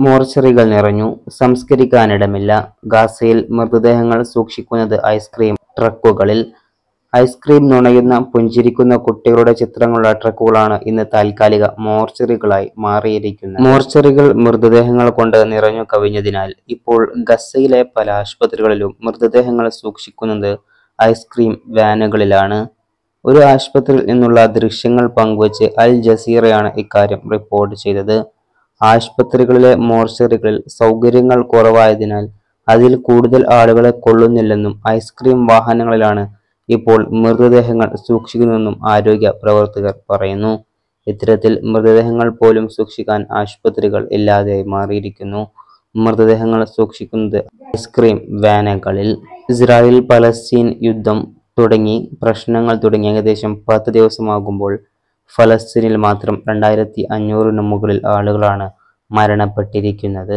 മോർച്ചറികൾ നിറഞ്ഞു. സംസ്കരിക്കാനിടമില്ല. ഗാസയിൽ മൃതദേഹങ്ങൾ സൂക്ഷിക്കുന്നത് ഐസ്ക്രീം ട്രക്കുകളിൽ. ഐസ്ക്രീം നുണയുന്ന പുഞ്ചിരിക്കുന്ന കുട്ടികളുടെ ചിത്രങ്ങളുള്ള ട്രക്കുകളാണ് ഇന്ന് താൽക്കാലിക മോർച്ചറികളായി മാറിയിരിക്കുന്നത്. മോർച്ചറികൾ മൃതദേഹങ്ങൾ കൊണ്ട് നിറഞ്ഞു കവിഞ്ഞതിനാൽ ഇപ്പോൾ ഗസയിലെ പല ആശുപത്രികളിലും മൃതദേഹങ്ങൾ സൂക്ഷിക്കുന്നത് ഐസ്ക്രീം വാനുകളിലാണ്. ഒരു ആശുപത്രിയിൽ നിന്നുള്ള ദൃശ്യങ്ങൾ പങ്കുവച്ച് അൽ ജസീറയാണ് ഇക്കാര്യം റിപ്പോർട്ട് ചെയ്തത്. ആശുപത്രികളിലെ മോർച്ചറികളിൽ സൗകര്യങ്ങൾ കുറവായതിനാൽ അതിൽ കൂടുതൽ ആളുകളെ കൊള്ളുന്നില്ലെന്നും ഐസ്ക്രീം വാഹനങ്ങളിലാണ് ഇപ്പോൾ മൃതദേഹങ്ങൾ സൂക്ഷിക്കുന്നതെന്നും ആരോഗ്യ പ്രവർത്തകർ പറയുന്നു. ഇത്തരത്തിൽ മൃതദേഹങ്ങൾ പോലും സൂക്ഷിക്കാൻ ആശുപത്രികൾ ഇല്ലാതെയായി മാറിയിരിക്കുന്നു. മൃതദേഹങ്ങൾ സൂക്ഷിക്കുന്നത് ഐസ്ക്രീം വാനകളിൽ. ഇസ്രായേൽ പലസ്തീൻ യുദ്ധം തുടങ്ങി പ്രശ്നങ്ങൾ തുടങ്ങി ഏകദേശം പത്ത് ദിവസമാകുമ്പോൾ ഫലസ്തീനിൽ മാത്രം രണ്ടായിരത്തി അഞ്ഞൂറിന് മുകളിൽ ആളുകളാണ് മരണപ്പെട്ടിരിക്കുന്നത്.